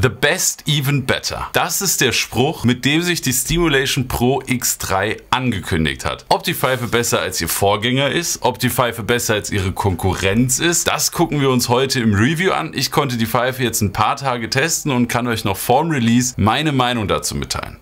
The best even better. Das ist der Spruch, mit dem sich die Stimulation Pro X3 angekündigt hat. Ob die Pfeife besser als ihr Vorgänger ist, ob die Pfeife besser als ihre Konkurrenz ist, das gucken wir uns heute im Review an. Ich konnte die Pfeife jetzt ein paar Tage testen und kann euch noch vorm Release meine Meinung dazu mitteilen.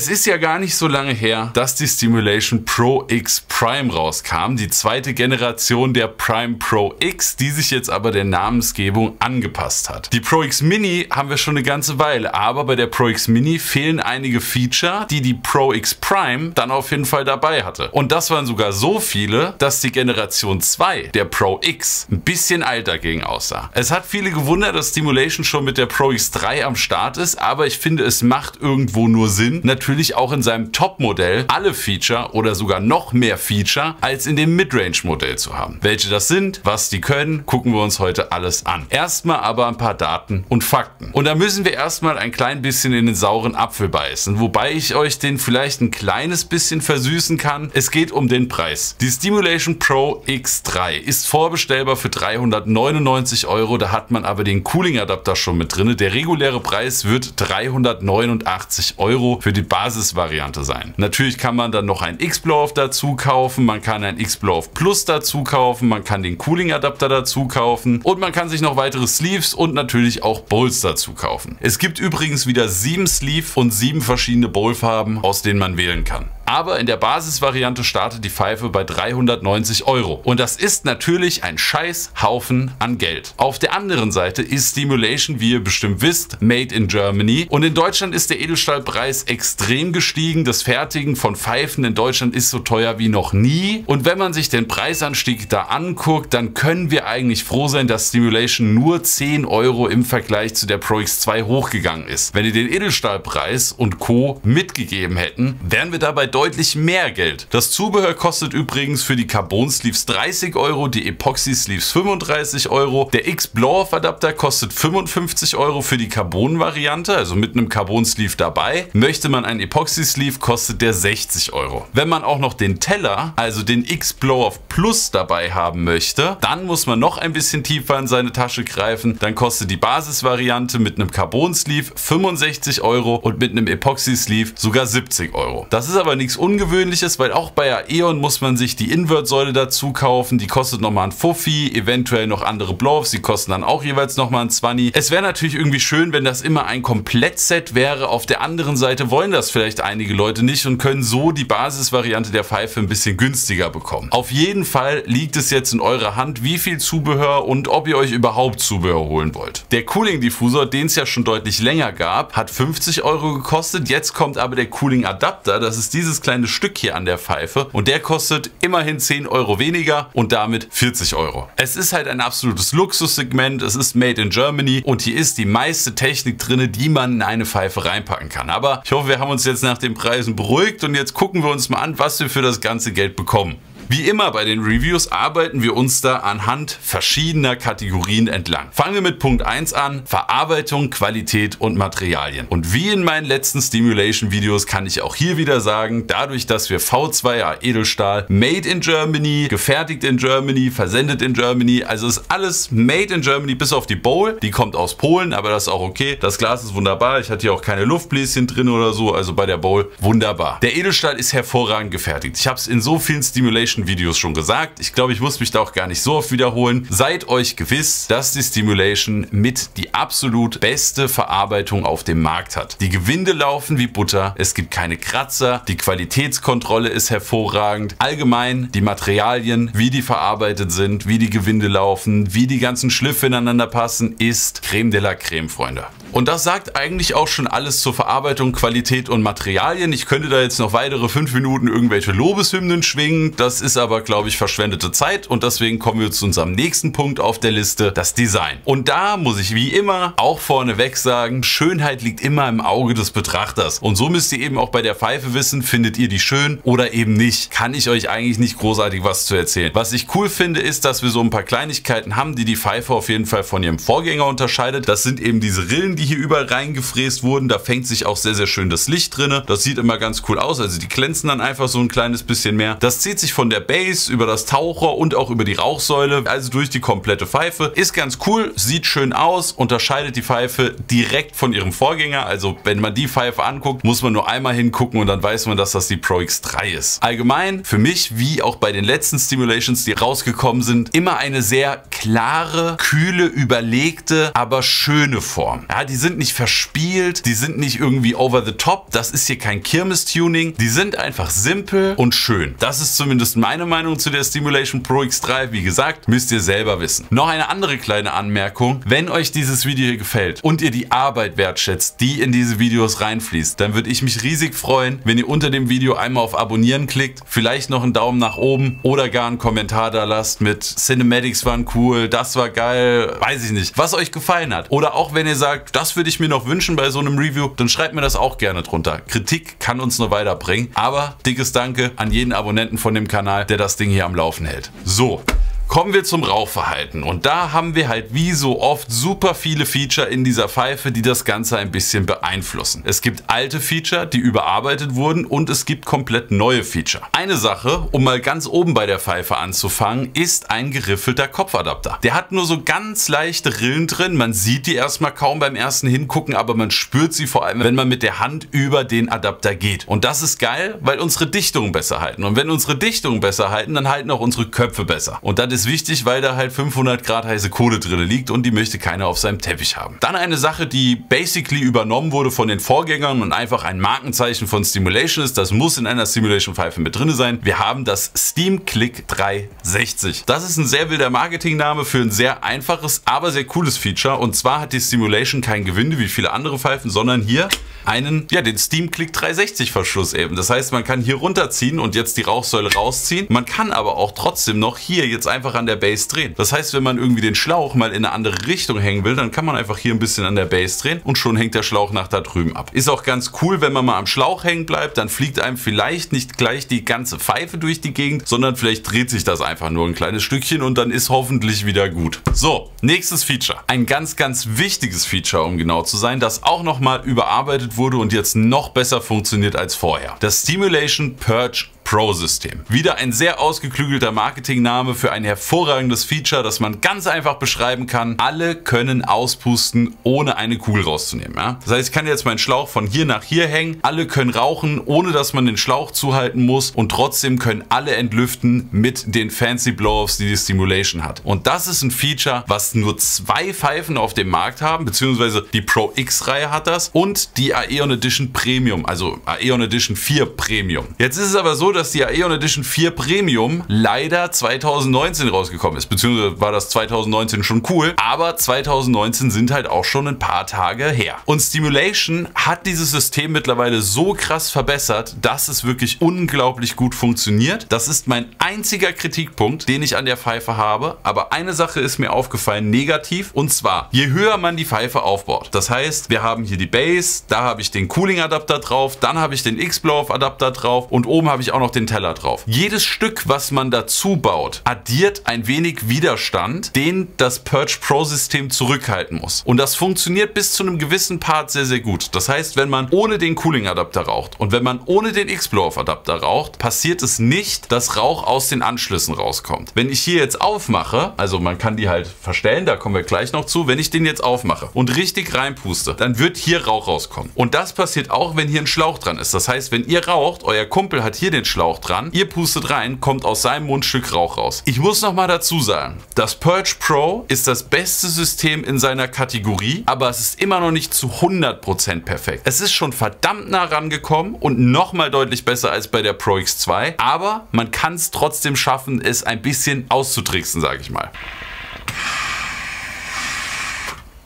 Es ist ja gar nicht so lange her, dass die Stimulation Pro X Prime rauskam, die zweite Generation der Prime Pro X, die sich jetzt aber der Namensgebung angepasst hat. Die Pro X Mini haben wir schon eine ganze Weile, aber bei der Pro X Mini fehlen einige Feature, die die Pro X Prime dann auf jeden Fall dabei hatte. Und das waren sogar so viele, dass die Generation 2 der Pro X ein bisschen alt dagegen aussah. Es hat viele gewundert, dass Stimulation schon mit der Pro X3 am Start ist, aber ich finde, es macht irgendwo nur Sinn natürlich auch in seinem Top-Modell alle Feature oder sogar noch mehr Feature als in dem Midrange-Modell zu haben. Welche das sind, was die können, gucken wir uns heute alles an. Erstmal aber ein paar Daten und Fakten. Und da müssen wir erstmal ein klein bisschen in den sauren Apfel beißen, wobei ich euch den vielleicht ein kleines bisschen versüßen kann. Es geht um den Preis. Die Stimulation Pro X3 ist vorbestellbar für 399 Euro, da hat man aber den Cooling-Adapter schon mit drin. Der reguläre Preis wird 389 Euro für die Basisvariante sein. Natürlich kann man dann noch ein X-Blow-Off dazu kaufen, man kann ein X-Blow-Off Plus dazu kaufen, man kann den Cooling-Adapter dazu kaufen und man kann sich noch weitere Sleeves und natürlich auch Bowls dazu kaufen. Es gibt übrigens wieder sieben Sleeve und sieben verschiedene Bowl-Farben, aus denen man wählen kann aber in der Basisvariante startet die Pfeife bei 390 Euro. Und das ist natürlich ein scheiß Haufen an Geld. Auf der anderen Seite ist Stimulation, wie ihr bestimmt wisst, made in Germany. Und in Deutschland ist der Edelstahlpreis extrem gestiegen. Das Fertigen von Pfeifen in Deutschland ist so teuer wie noch nie. Und wenn man sich den Preisanstieg da anguckt, dann können wir eigentlich froh sein, dass Stimulation nur 10 Euro im Vergleich zu der Pro X2 hochgegangen ist. Wenn die den Edelstahlpreis und Co. mitgegeben hätten, wären wir dabei deutlich deutlich mehr Geld. Das Zubehör kostet übrigens für die Carbon Sleeves 30 Euro, die Epoxy Sleeves 35 Euro. Der X Blow-Off Adapter kostet 55 Euro für die Carbon Variante, also mit einem Carbon Sleeve dabei. Möchte man einen Epoxy Sleeve, kostet der 60 Euro. Wenn man auch noch den Teller, also den X Blow-Off Plus dabei haben möchte, dann muss man noch ein bisschen tiefer in seine Tasche greifen. Dann kostet die Basisvariante mit einem Carbon Sleeve 65 Euro und mit einem Epoxy Sleeve sogar 70 Euro. Das ist aber nichts nichts Ungewöhnliches, weil auch bei Aeon muss man sich die Invertsäule dazu kaufen. Die kostet nochmal ein Fuffi, eventuell noch andere Blow-Offs, die kosten dann auch jeweils nochmal ein 20. Es wäre natürlich irgendwie schön, wenn das immer ein Komplettset wäre. Auf der anderen Seite wollen das vielleicht einige Leute nicht und können so die Basisvariante der Pfeife ein bisschen günstiger bekommen. Auf jeden Fall liegt es jetzt in eurer Hand, wie viel Zubehör und ob ihr euch überhaupt Zubehör holen wollt. Der Cooling Diffusor, den es ja schon deutlich länger gab, hat 50 Euro gekostet. Jetzt kommt aber der Cooling Adapter. Das ist dieses kleine Stück hier an der Pfeife und der kostet immerhin 10 Euro weniger und damit 40 Euro. Es ist halt ein absolutes Luxussegment, es ist made in Germany und hier ist die meiste Technik drin, die man in eine Pfeife reinpacken kann. Aber ich hoffe, wir haben uns jetzt nach den Preisen beruhigt und jetzt gucken wir uns mal an, was wir für das ganze Geld bekommen. Wie immer bei den Reviews arbeiten wir uns da anhand verschiedener Kategorien entlang. Fangen wir mit Punkt 1 an, Verarbeitung, Qualität und Materialien. Und wie in meinen letzten Stimulation Videos kann ich auch hier wieder sagen, dadurch, dass wir V2A Edelstahl made in Germany, gefertigt in Germany, versendet in Germany, also ist alles made in Germany bis auf die Bowl, die kommt aus Polen, aber das ist auch okay. Das Glas ist wunderbar, ich hatte hier auch keine Luftbläschen drin oder so, also bei der Bowl wunderbar. Der Edelstahl ist hervorragend gefertigt. Ich habe es in so vielen Stimulation Stimulation-Videos schon gesagt. Ich glaube, ich muss mich da auch gar nicht so oft wiederholen. Seid euch gewiss, dass die Stimulation mit die absolut beste Verarbeitung auf dem Markt hat. Die Gewinde laufen wie Butter, es gibt keine Kratzer, die Qualitätskontrolle ist hervorragend. Allgemein die Materialien, wie die verarbeitet sind, wie die Gewinde laufen, wie die ganzen Schliffe ineinander passen, ist Creme de la Creme, Freunde. Und das sagt eigentlich auch schon alles zur Verarbeitung, Qualität und Materialien. Ich könnte da jetzt noch weitere fünf Minuten irgendwelche Lobeshymnen schwingen. Das ist aber, glaube ich, verschwendete Zeit und deswegen kommen wir zu unserem nächsten Punkt auf der Liste, das Design. Und da muss ich wie immer auch vorneweg sagen, Schönheit liegt immer im Auge des Betrachters. Und so müsst ihr eben auch bei der Pfeife wissen, findet ihr die schön oder eben nicht. Kann ich euch eigentlich nicht großartig was zu erzählen. Was ich cool finde, ist, dass wir so ein paar Kleinigkeiten haben, die die Pfeife auf jeden Fall von ihrem Vorgänger unterscheidet. Das sind eben diese Rillen, die hier überall reingefräst wurden. Da fängt sich auch sehr, sehr schön das Licht drin. Das sieht immer ganz cool aus. Also die glänzen dann einfach so ein kleines bisschen mehr. Das zieht sich von der Base über das Taucher und auch über die Rauchsäule, also durch die komplette Pfeife. Ist ganz cool, sieht schön aus, unterscheidet die Pfeife direkt von ihrem Vorgänger. Also wenn man die Pfeife anguckt, muss man nur einmal hingucken und dann weiß man, dass das die Pro X3 ist. Allgemein für mich, wie auch bei den letzten Stimulations, die rausgekommen sind, immer eine sehr klare, kühle, überlegte, aber schöne Form. Ja, die sind nicht verspielt, die sind nicht irgendwie over the top. Das ist hier kein Kirmes-Tuning. Die sind einfach simpel und schön. Das ist zumindest meine Meinung zu der Stimulation Pro X3. Wie gesagt, müsst ihr selber wissen. Noch eine andere kleine Anmerkung. Wenn euch dieses Video hier gefällt und ihr die Arbeit wertschätzt, die in diese Videos reinfließt, dann würde ich mich riesig freuen, wenn ihr unter dem Video einmal auf Abonnieren klickt, vielleicht noch einen Daumen nach oben oder gar einen Kommentar da lasst mit Cinematics waren cool, das war geil, weiß ich nicht, was euch gefallen hat. Oder auch wenn ihr sagt, das würde ich mir noch wünschen bei so einem Review, dann schreibt mir das auch gerne drunter. Kritik kann uns nur weiterbringen, aber dickes Danke an jeden Abonnenten von dem Kanal, der das Ding hier am Laufen hält. So, Kommen wir zum Rauchverhalten und da haben wir halt wie so oft super viele Feature in dieser Pfeife, die das Ganze ein bisschen beeinflussen. Es gibt alte Feature, die überarbeitet wurden und es gibt komplett neue Feature. Eine Sache, um mal ganz oben bei der Pfeife anzufangen, ist ein geriffelter Kopfadapter. Der hat nur so ganz leichte Rillen drin, man sieht die erstmal kaum beim ersten Hingucken, aber man spürt sie vor allem, wenn man mit der Hand über den Adapter geht. Und das ist geil, weil unsere Dichtungen besser halten. Und wenn unsere Dichtungen besser halten, dann halten auch unsere Köpfe besser. Und das ist ist wichtig, weil da halt 500 Grad heiße Kohle drin liegt und die möchte keiner auf seinem Teppich haben. Dann eine Sache, die basically übernommen wurde von den Vorgängern und einfach ein Markenzeichen von Stimulation ist, das muss in einer Stimulation Pfeife mit drin sein. Wir haben das Steam Click 360. Das ist ein sehr wilder Marketingname für ein sehr einfaches, aber sehr cooles Feature und zwar hat die Stimulation kein Gewinde wie viele andere Pfeifen, sondern hier einen, ja, den Steam Click 360 Verschluss eben. Das heißt, man kann hier runterziehen und jetzt die Rauchsäule rausziehen. Man kann aber auch trotzdem noch hier jetzt einfach an der Base drehen. Das heißt, wenn man irgendwie den Schlauch mal in eine andere Richtung hängen will, dann kann man einfach hier ein bisschen an der Base drehen und schon hängt der Schlauch nach da drüben ab. Ist auch ganz cool, wenn man mal am Schlauch hängen bleibt, dann fliegt einem vielleicht nicht gleich die ganze Pfeife durch die Gegend, sondern vielleicht dreht sich das einfach nur ein kleines Stückchen und dann ist hoffentlich wieder gut. So, nächstes Feature. Ein ganz, ganz wichtiges Feature, um genau zu sein, das auch nochmal überarbeitet wurde und jetzt noch besser funktioniert als vorher. Das Stimulation Purge Pro-System. Wieder ein sehr ausgeklügelter Marketingname für ein hervorragendes Feature, das man ganz einfach beschreiben kann. Alle können auspusten, ohne eine Kugel rauszunehmen. Ja? Das heißt, ich kann jetzt meinen Schlauch von hier nach hier hängen. Alle können rauchen, ohne dass man den Schlauch zuhalten muss. Und trotzdem können alle entlüften mit den fancy Blow-Offs, die die Stimulation hat. Und das ist ein Feature, was nur zwei Pfeifen auf dem Markt haben, beziehungsweise die Pro X-Reihe hat das und die Aeon Edition Premium, also Aeon Edition 4 Premium. Jetzt ist es aber so, dass die Aeon Edition 4 Premium leider 2019 rausgekommen ist. Beziehungsweise war das 2019 schon cool, aber 2019 sind halt auch schon ein paar Tage her. Und Stimulation hat dieses System mittlerweile so krass verbessert, dass es wirklich unglaublich gut funktioniert. Das ist mein einziger Kritikpunkt, den ich an der Pfeife habe. Aber eine Sache ist mir aufgefallen, negativ. Und zwar, je höher man die Pfeife aufbaut. Das heißt, wir haben hier die Base, da habe ich den Cooling Adapter drauf, dann habe ich den X-Blow Adapter drauf und oben habe ich auch noch den Teller drauf. Jedes Stück, was man dazu baut, addiert ein wenig Widerstand, den das Purge Pro System zurückhalten muss. Und das funktioniert bis zu einem gewissen Part sehr, sehr gut. Das heißt, wenn man ohne den Cooling Adapter raucht und wenn man ohne den X-Blow Adapter raucht, passiert es nicht, dass Rauch aus den Anschlüssen rauskommt. Wenn ich hier jetzt aufmache, also man kann die halt verstellen, da kommen wir gleich noch zu, wenn ich den jetzt aufmache und richtig reinpuste, dann wird hier Rauch rauskommen. Und das passiert auch, wenn hier ein Schlauch dran ist. Das heißt, wenn ihr raucht, euer Kumpel hat hier den Schlauch, Schlauch dran. Ihr pustet rein, kommt aus seinem Mundstück Rauch raus. Ich muss noch mal dazu sagen, das Purge Pro ist das beste System in seiner Kategorie, aber es ist immer noch nicht zu 100% perfekt. Es ist schon verdammt nah rangekommen und nochmal deutlich besser als bei der Pro X2, aber man kann es trotzdem schaffen, es ein bisschen auszutricksen, sage ich mal.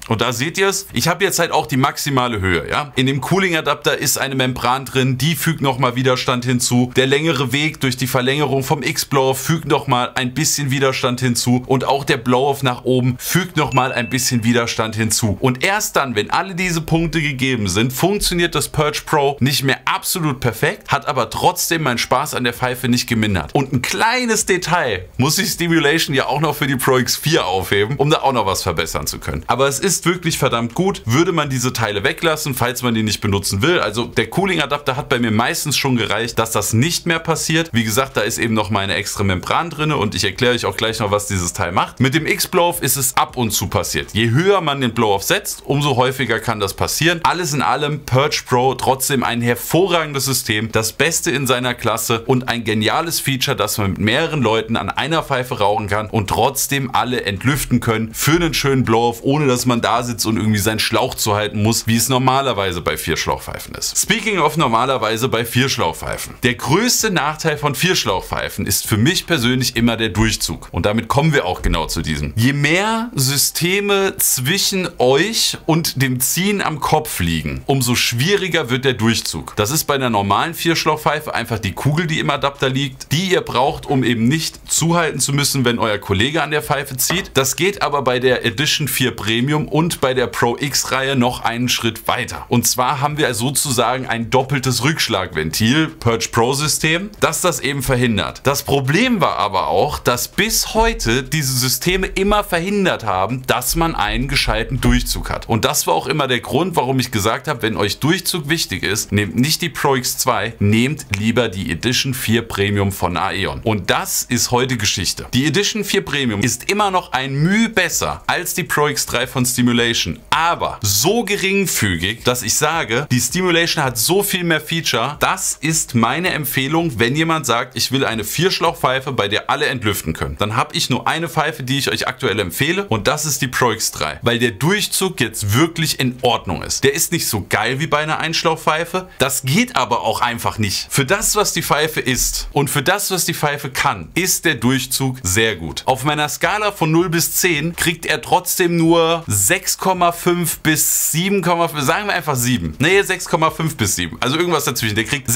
Und da seht ihr es, ich habe jetzt halt auch die maximale Höhe. Ja? In dem Cooling-Adapter ist eine Membran drin, die fügt nochmal Widerstand hinzu. Der längere Weg durch die Verlängerung vom X-Blower fügt nochmal ein bisschen Widerstand hinzu. Und auch der Blow-Off nach oben fügt nochmal ein bisschen Widerstand hinzu. Und erst dann, wenn alle diese Punkte gegeben sind, funktioniert das Purge Pro nicht mehr absolut perfekt, hat aber trotzdem meinen Spaß an der Pfeife nicht gemindert. Und ein kleines Detail muss ich Stimulation ja auch noch für die Pro X4 aufheben, um da auch noch was verbessern zu können. Aber es ist ist wirklich verdammt gut. Würde man diese Teile weglassen, falls man die nicht benutzen will. Also der Cooling-Adapter hat bei mir meistens schon gereicht, dass das nicht mehr passiert. Wie gesagt, da ist eben noch meine extra Membran drin und ich erkläre euch auch gleich noch, was dieses Teil macht. Mit dem X-Blow-Off ist es ab und zu passiert. Je höher man den Blow-Off setzt, umso häufiger kann das passieren. Alles in allem Purge Pro trotzdem ein hervorragendes System, das Beste in seiner Klasse und ein geniales Feature, dass man mit mehreren Leuten an einer Pfeife rauchen kann und trotzdem alle entlüften können für einen schönen Blow-Off, ohne dass man da sitzt und irgendwie seinen Schlauch zu halten muss, wie es normalerweise bei Vierschlauchpfeifen ist. Speaking of normalerweise bei Vierschlauchpfeifen. Der größte Nachteil von Vierschlauchpfeifen ist für mich persönlich immer der Durchzug. Und damit kommen wir auch genau zu diesem. Je mehr Systeme zwischen euch und dem Ziehen am Kopf liegen, umso schwieriger wird der Durchzug. Das ist bei einer normalen Vierschlauchpfeife einfach die Kugel, die im Adapter liegt, die ihr braucht, um eben nicht zuhalten zu müssen, wenn euer Kollege an der Pfeife zieht. Das geht aber bei der Edition 4 Premium und bei der Pro X-Reihe noch einen Schritt weiter. Und zwar haben wir sozusagen ein doppeltes Rückschlagventil, Purge Pro System, das das eben verhindert. Das Problem war aber auch, dass bis heute diese Systeme immer verhindert haben, dass man einen gescheiten Durchzug hat. Und das war auch immer der Grund, warum ich gesagt habe, wenn euch Durchzug wichtig ist, nehmt nicht die Pro X2, nehmt lieber die Edition 4 Premium von Aeon. Und das ist heute Geschichte. Die Edition 4 Premium ist immer noch ein Mühe besser als die Pro X3 von Steam Stimulation, aber so geringfügig, dass ich sage, die Stimulation hat so viel mehr Feature. Das ist meine Empfehlung, wenn jemand sagt, ich will eine Vierschlauchpfeife, bei der alle entlüften können. Dann habe ich nur eine Pfeife, die ich euch aktuell empfehle und das ist die Pro X3, weil der Durchzug jetzt wirklich in Ordnung ist. Der ist nicht so geil wie bei einer Einschlauchpfeife. Das geht aber auch einfach nicht. Für das, was die Pfeife ist und für das, was die Pfeife kann, ist der Durchzug sehr gut. Auf meiner Skala von 0 bis 10 kriegt er trotzdem nur 6 6,5 bis 7,5, sagen wir einfach 7. Nee, 6,5 bis 7. Also irgendwas dazwischen. Der kriegt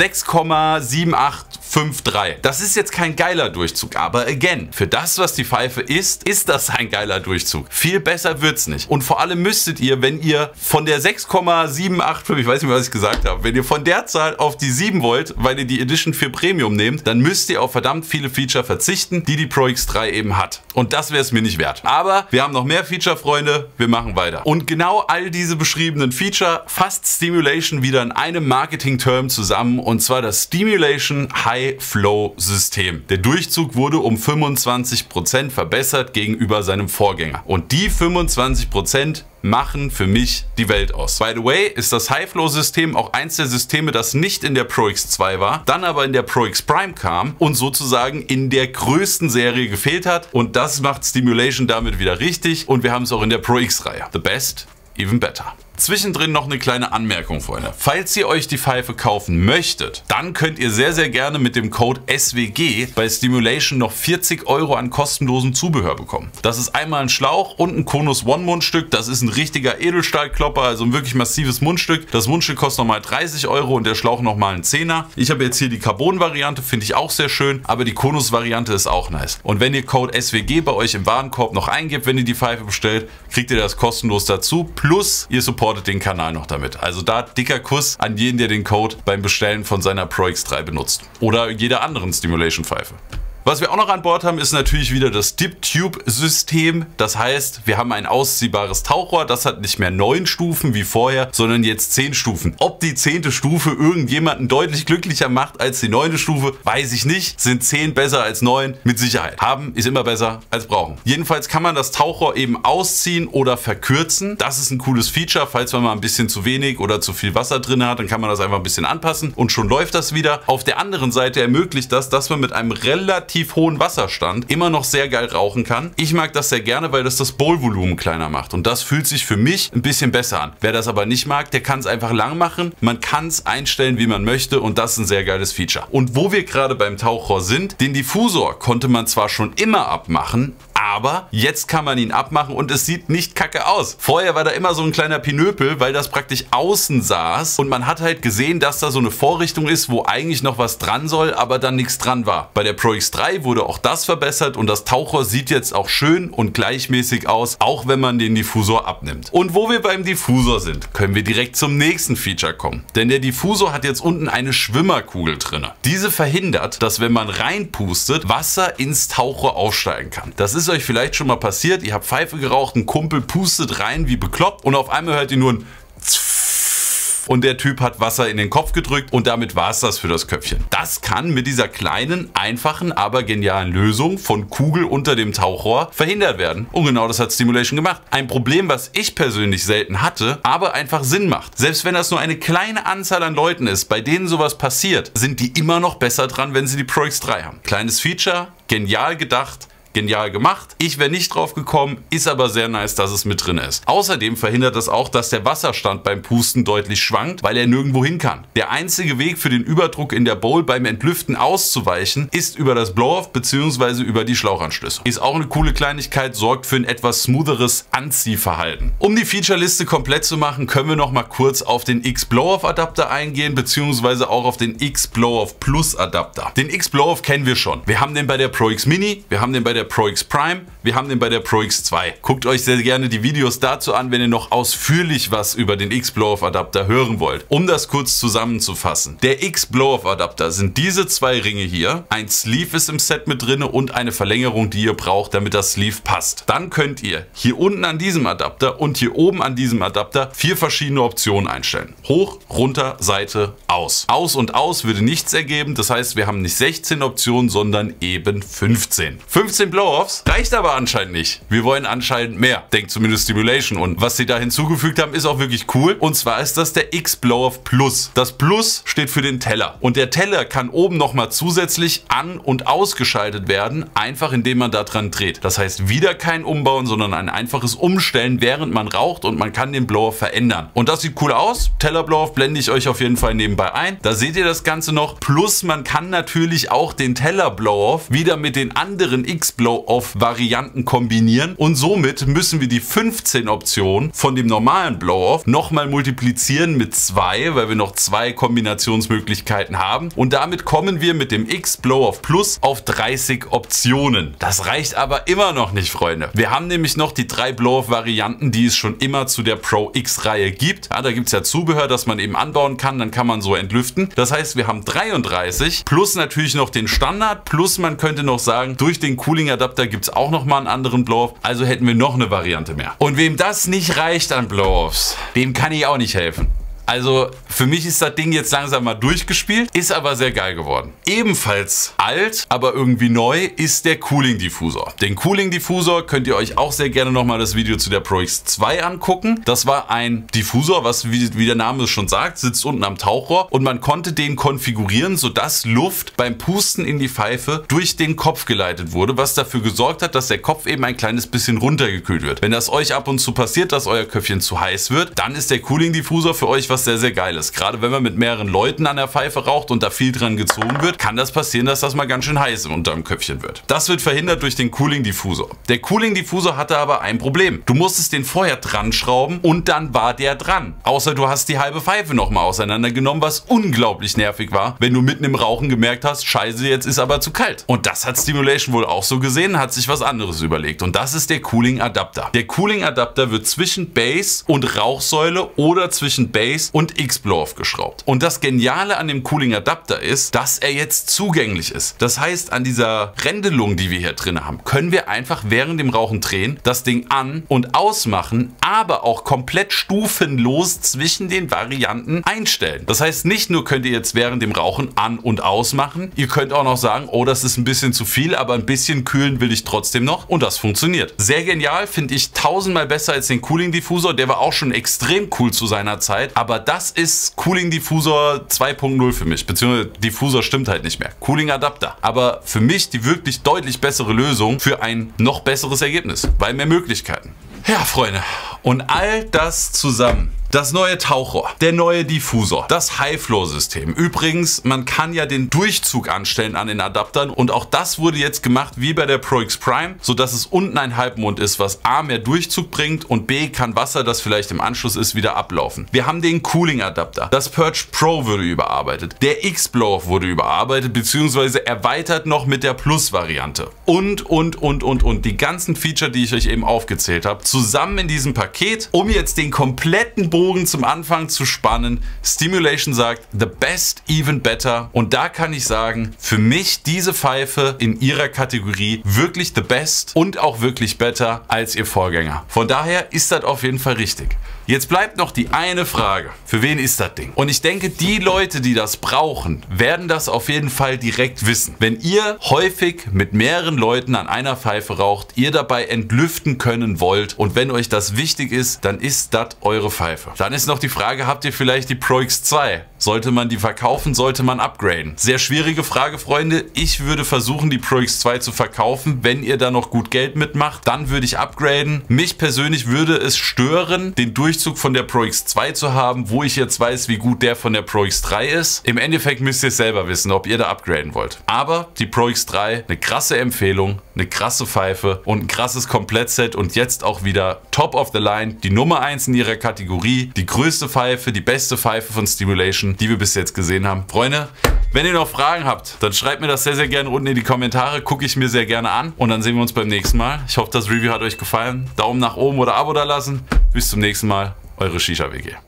6,7853. Das ist jetzt kein geiler Durchzug, aber again, für das, was die Pfeife ist, ist das ein geiler Durchzug. Viel besser wird's nicht. Und vor allem müsstet ihr, wenn ihr von der 6,785, ich weiß nicht, was ich gesagt habe, wenn ihr von der Zahl auf die 7 wollt, weil ihr die Edition 4 Premium nehmt, dann müsst ihr auf verdammt viele Feature verzichten, die die Pro X3 eben hat. Und das wäre es mir nicht wert. Aber wir haben noch mehr Feature, Freunde. Wir machen machen weiter. Und genau all diese beschriebenen Feature fasst Stimulation wieder in einem Marketing-Term zusammen und zwar das Stimulation High Flow System. Der Durchzug wurde um 25% verbessert gegenüber seinem Vorgänger. Und die 25% machen für mich die Welt aus. By the way, ist das High-Flow-System auch eins der Systeme, das nicht in der Pro X2 war, dann aber in der Pro X Prime kam und sozusagen in der größten Serie gefehlt hat. Und das macht Stimulation damit wieder richtig und wir haben es auch in der Pro X-Reihe. The best, even better. Zwischendrin noch eine kleine Anmerkung, Freunde. Falls ihr euch die Pfeife kaufen möchtet, dann könnt ihr sehr, sehr gerne mit dem Code SWG bei Stimulation noch 40 Euro an kostenlosen Zubehör bekommen. Das ist einmal ein Schlauch und ein Konus One Mundstück. Das ist ein richtiger Edelstahlklopper, also ein wirklich massives Mundstück. Das Mundstück kostet nochmal 30 Euro und der Schlauch nochmal einen Zehner. Ich habe jetzt hier die Carbon-Variante, finde ich auch sehr schön, aber die Konus-Variante ist auch nice. Und wenn ihr Code SWG bei euch im Warenkorb noch eingebt, wenn ihr die Pfeife bestellt, kriegt ihr das kostenlos dazu. Plus ihr supportet supportet den Kanal noch damit. Also da dicker Kuss an jeden, der den Code beim Bestellen von seiner Pro X3 benutzt. Oder jeder anderen Stimulation Pfeife. Was wir auch noch an Bord haben, ist natürlich wieder das Dip-Tube-System. Das heißt, wir haben ein ausziehbares Tauchrohr. Das hat nicht mehr neun Stufen wie vorher, sondern jetzt zehn Stufen. Ob die zehnte Stufe irgendjemanden deutlich glücklicher macht als die neunte Stufe, weiß ich nicht. Sind zehn besser als neun? Mit Sicherheit. Haben ist immer besser als brauchen. Jedenfalls kann man das Tauchrohr eben ausziehen oder verkürzen. Das ist ein cooles Feature. Falls man mal ein bisschen zu wenig oder zu viel Wasser drin hat, dann kann man das einfach ein bisschen anpassen und schon läuft das wieder. Auf der anderen Seite ermöglicht das, dass man mit einem relativ hohen Wasserstand immer noch sehr geil rauchen kann. Ich mag das sehr gerne, weil das das Bowl-Volumen kleiner macht und das fühlt sich für mich ein bisschen besser an. Wer das aber nicht mag, der kann es einfach lang machen. Man kann es einstellen, wie man möchte und das ist ein sehr geiles Feature. Und wo wir gerade beim Tauchrohr sind, den Diffusor konnte man zwar schon immer abmachen, aber jetzt kann man ihn abmachen und es sieht nicht kacke aus. Vorher war da immer so ein kleiner Pinöpel, weil das praktisch außen saß und man hat halt gesehen, dass da so eine Vorrichtung ist, wo eigentlich noch was dran soll, aber dann nichts dran war. Bei der Pro X3 wurde auch das verbessert und das Taucher sieht jetzt auch schön und gleichmäßig aus, auch wenn man den Diffusor abnimmt. Und wo wir beim Diffusor sind, können wir direkt zum nächsten Feature kommen. Denn der Diffusor hat jetzt unten eine Schwimmerkugel drin. Diese verhindert, dass wenn man reinpustet, Wasser ins Taucher aufsteigen kann. Das ist euch vielleicht schon mal passiert. Ihr habt Pfeife geraucht, ein Kumpel pustet rein wie bekloppt und auf einmal hört ihr nur ein und der Typ hat Wasser in den Kopf gedrückt und damit war es das für das Köpfchen. Das kann mit dieser kleinen, einfachen, aber genialen Lösung von Kugel unter dem Tauchrohr verhindert werden. Und genau das hat Stimulation gemacht. Ein Problem, was ich persönlich selten hatte, aber einfach Sinn macht. Selbst wenn das nur eine kleine Anzahl an Leuten ist, bei denen sowas passiert, sind die immer noch besser dran, wenn sie die Pro X3 haben. Kleines Feature, genial gedacht, genial gemacht. Ich wäre nicht drauf gekommen, ist aber sehr nice, dass es mit drin ist. Außerdem verhindert das auch, dass der Wasserstand beim Pusten deutlich schwankt, weil er nirgendwo hin kann. Der einzige Weg für den Überdruck in der Bowl beim Entlüften auszuweichen, ist über das Blow-Off bzw. über die Schlauchanschlüsse. Ist auch eine coole Kleinigkeit, sorgt für ein etwas smootheres Anziehverhalten. Um die Feature-Liste komplett zu machen, können wir noch mal kurz auf den X-Blow-Off-Adapter eingehen, bzw. auch auf den X-Blow-Off Plus-Adapter. Den X-Blow-Off kennen wir schon. Wir haben den bei der Pro X Mini, wir haben den bei der Pro X Prime, wir haben den bei der Pro X2. Guckt euch sehr gerne die Videos dazu an, wenn ihr noch ausführlich was über den X-Blow-Off Adapter hören wollt. Um das kurz zusammenzufassen. Der X-Blow-Off Adapter sind diese zwei Ringe hier. Ein Sleeve ist im Set mit drin und eine Verlängerung, die ihr braucht, damit das Sleeve passt. Dann könnt ihr hier unten an diesem Adapter und hier oben an diesem Adapter vier verschiedene Optionen einstellen. Hoch, runter, Seite, aus. Aus und aus würde nichts ergeben. Das heißt, wir haben nicht 16 Optionen, sondern eben 15. 15 Blow-Offs reicht aber anscheinend nicht. Wir wollen anscheinend mehr. Denkt zumindest Stimulation. Und was sie da hinzugefügt haben, ist auch wirklich cool. Und zwar ist das der X-Blow-Off Plus. Das Plus steht für den Teller. Und der Teller kann oben nochmal zusätzlich an- und ausgeschaltet werden, einfach indem man da dran dreht. Das heißt, wieder kein Umbauen, sondern ein einfaches Umstellen, während man raucht und man kann den Blow-Off verändern. Und das sieht cool aus. Teller Blow-Off blende ich euch auf jeden Fall nebenbei ein. Da seht ihr das Ganze noch. Plus man kann natürlich auch den Teller Blow-Off wieder mit den anderen X-Blow-Off-Varianten kombinieren und somit müssen wir die 15 Optionen von dem normalen Blow-Off nochmal multiplizieren mit zwei, weil wir noch zwei Kombinationsmöglichkeiten haben und damit kommen wir mit dem X Blow-Off Plus auf 30 Optionen. Das reicht aber immer noch nicht, Freunde. Wir haben nämlich noch die drei Blow-Off-Varianten, die es schon immer zu der Pro X-Reihe gibt. Ja, da gibt es ja Zubehör, das man eben anbauen kann, dann kann man so entlüften. Das heißt, wir haben 33 plus natürlich noch den Standard, plus man könnte noch sagen, durch den Cooling Adapter gibt es auch noch mal einen anderen Blow-Off, also hätten wir noch eine Variante mehr. Und wem das nicht reicht an Blow-Offs, dem kann ich auch nicht helfen. Also für mich ist das Ding jetzt langsam mal durchgespielt, ist aber sehr geil geworden. Ebenfalls alt, aber irgendwie neu ist der Cooling Diffusor. Den Cooling Diffusor könnt ihr euch auch sehr gerne nochmal das Video zu der Pro X2 angucken. Das war ein Diffusor, was wie, wie der Name es schon sagt, sitzt unten am Tauchrohr und man konnte den konfigurieren, sodass Luft beim Pusten in die Pfeife durch den Kopf geleitet wurde, was dafür gesorgt hat, dass der Kopf eben ein kleines bisschen runtergekühlt wird. Wenn das euch ab und zu passiert, dass euer Köpfchen zu heiß wird, dann ist der Cooling Diffusor für euch was was sehr, sehr geil ist. Gerade wenn man mit mehreren Leuten an der Pfeife raucht und da viel dran gezogen wird, kann das passieren, dass das mal ganz schön heiß unter dem Köpfchen wird. Das wird verhindert durch den Cooling Diffusor. Der Cooling Diffusor hatte aber ein Problem. Du musstest den vorher dran schrauben und dann war der dran. Außer du hast die halbe Pfeife nochmal auseinandergenommen, was unglaublich nervig war, wenn du mitten im Rauchen gemerkt hast, scheiße, jetzt ist aber zu kalt. Und das hat Stimulation wohl auch so gesehen, hat sich was anderes überlegt. Und das ist der Cooling Adapter. Der Cooling Adapter wird zwischen Base und Rauchsäule oder zwischen Base Und X-Blow aufgeschraubt. Und das Geniale an dem Cooling Adapter ist, dass er jetzt zugänglich ist. Das heißt, an dieser Rändelung, die wir hier drin haben, können wir einfach während dem Rauchen drehen, das Ding an- und ausmachen, aber auch komplett stufenlos zwischen den Varianten einstellen. Das heißt, nicht nur könnt ihr jetzt während dem Rauchen an- und ausmachen, ihr könnt auch noch sagen, oh, das ist ein bisschen zu viel, aber ein bisschen kühlen will ich trotzdem noch und das funktioniert. Sehr genial, finde ich tausendmal besser als den Cooling Diffusor, der war auch schon extrem cool zu seiner Zeit, aber das ist Cooling Diffusor 2.0 für mich, beziehungsweise Diffusor stimmt halt nicht mehr. Cooling Adapter. Aber für mich die wirklich deutlich bessere Lösung für ein noch besseres Ergebnis, weil mehr Möglichkeiten. Ja, Freunde, und all das zusammen das neue Tauchrohr, der neue Diffusor, das High-Flow-System. Übrigens, man kann ja den Durchzug anstellen an den Adaptern und auch das wurde jetzt gemacht wie bei der Pro X Prime, sodass es unten ein Halbmond ist, was A mehr Durchzug bringt und B kann Wasser, das vielleicht im Anschluss ist, wieder ablaufen. Wir haben den Cooling-Adapter. Das Purge Pro wurde überarbeitet. Der X-Blow wurde überarbeitet bzw. erweitert noch mit der Plus-Variante. Und, und, und, und, und. Die ganzen Feature, die ich euch eben aufgezählt habe, zusammen in diesem Paket, um jetzt den kompletten Bogen zum Anfang zu spannen. Stimulation sagt, the best, even better. Und da kann ich sagen, für mich diese Pfeife in ihrer Kategorie wirklich the best und auch wirklich better als ihr Vorgänger. Von daher ist das auf jeden Fall richtig. Jetzt bleibt noch die eine Frage. Für wen ist das Ding? Und ich denke, die Leute, die das brauchen, werden das auf jeden Fall direkt wissen. Wenn ihr häufig mit mehreren Leuten an einer Pfeife raucht, ihr dabei entlüften können wollt und wenn euch das wichtig ist, dann ist das eure Pfeife. Dann ist noch die Frage, habt ihr vielleicht die Pro X2? Sollte man die verkaufen, sollte man upgraden? Sehr schwierige Frage, Freunde. Ich würde versuchen, die Pro X2 zu verkaufen. Wenn ihr da noch gut Geld mitmacht, dann würde ich upgraden. Mich persönlich würde es stören, den Durchschnitt Durchzug von der Pro X2 zu haben, wo ich jetzt weiß, wie gut der von der Pro X3 ist. Im Endeffekt müsst ihr es selber wissen, ob ihr da upgraden wollt. Aber die Pro X3, eine krasse Empfehlung, eine krasse Pfeife und ein krasses Komplettset und jetzt auch wieder top of the line, die Nummer 1 in ihrer Kategorie, die größte Pfeife, die beste Pfeife von Stimulation, die wir bis jetzt gesehen haben. Freunde, wenn ihr noch Fragen habt, dann schreibt mir das sehr, sehr gerne unten in die Kommentare. Gucke ich mir sehr gerne an. Und dann sehen wir uns beim nächsten Mal. Ich hoffe, das Review hat euch gefallen. Daumen nach oben oder Abo da lassen. Bis zum nächsten Mal. Eure Shisha WG.